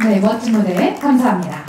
네, 멋진 무대 감사합니다.